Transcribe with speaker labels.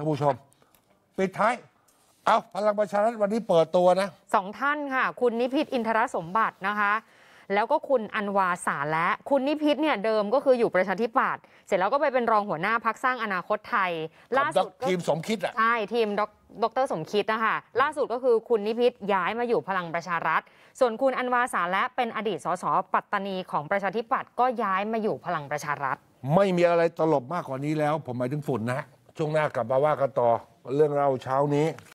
Speaker 1: ท่านผู้ชม ปิดท้าย เอาพลังประชารัฐวันนี้เปิดตัวนะ
Speaker 2: สองท่านค่ะ คุณนิพิษอินทรสมบัตินะคะ แล้วก็คุณอันวาสาและ คุณนิพิษเนี่ยเดิมก็คืออยู่ประชาธิปัตย์เสร็จแล้วก็ไปเป็นรองหัวหน้าพักสร้างอนาคตไทย ล่าสุดก็
Speaker 1: ทีมสมคิดอะ
Speaker 2: ใช่ทีมดอกดรสมคิดนะคะล่าสุดก็คือคุณนิพิษย้ายมาอยู่พลังประชารัฐ ส่วนคุณอันวาสาและเป็นอดีตสสปัตตานีของประชาธิปัตย์ก็ย้ายมาอยู่พลังประชารัฐ
Speaker 1: ไม่มีอะไรตลบมากกว่านี้แล้ว ผมหมายถึงฝุ่นนะ ช่วงหน้ากลับมาว่ากันต่อเรื่องเราเช้านี้